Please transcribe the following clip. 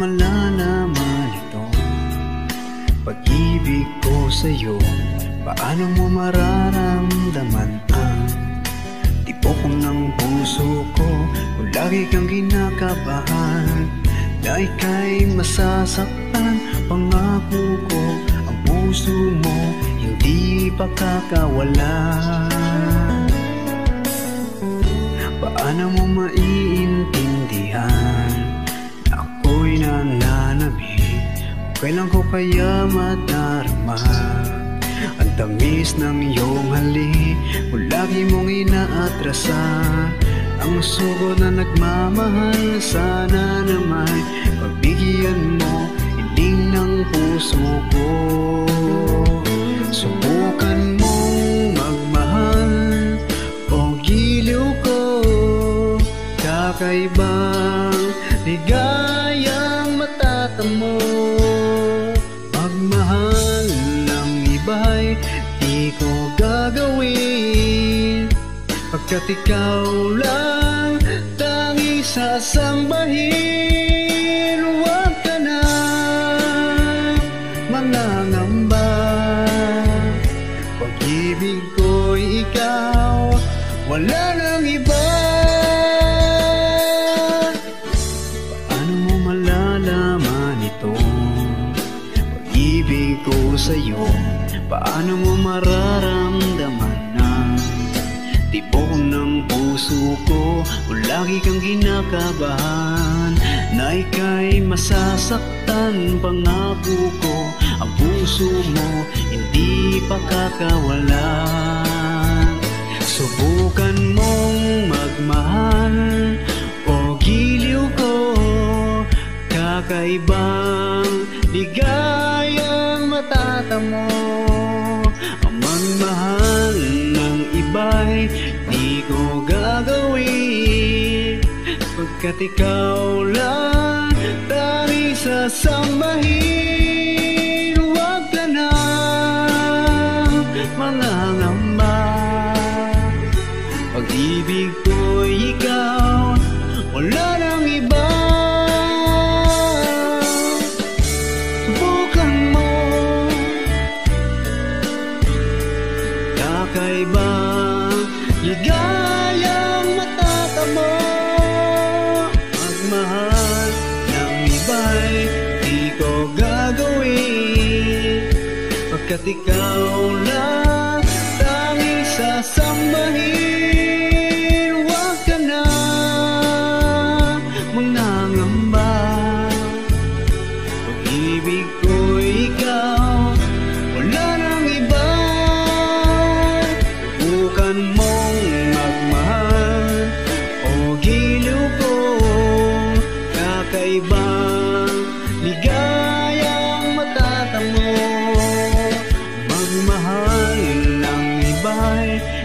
malalaman itong pag-ibig ko sa'yo Paano mo mararamdaman ang tipokong ng puso ko? Kung lagi kang kinakabahan Na ika'y masasaktan Pangako ko ang puso mo Hindi pakakawalan Paano mo maiintindihan? Kailan ko kaya madarama Ang tamis ng iyong halik Kung lagi mong inaatrasan Ang sugo na nagmamahal Sana naman Pagbigyan mo Hiling ng puso ko. Subukan mong magmahal O giliw ko Kakaibang ligayang Pagkat ikaw lang tangi sasambahin Huwag ka na mangangamba. Pag-ibig ko'y ikaw Wala nang iba. Paano mo malalaman ito? Pag-ibig ko sa'yo Paano mo mararamdaman puso ko Kung lagi kang kinakabahan Na ika'y masasaktan Pangako ko Ang puso mo Hindi pa kakawalan Subukan mong magmahal O giliw ko Kakaibang Pagkat ikaw lang tari sasambahin Huwag ka na mangangamba. Pag-ibig ko'y ikaw Wala nang iba'y Di ko gagawin Pagkat ikaw hai nàng bay.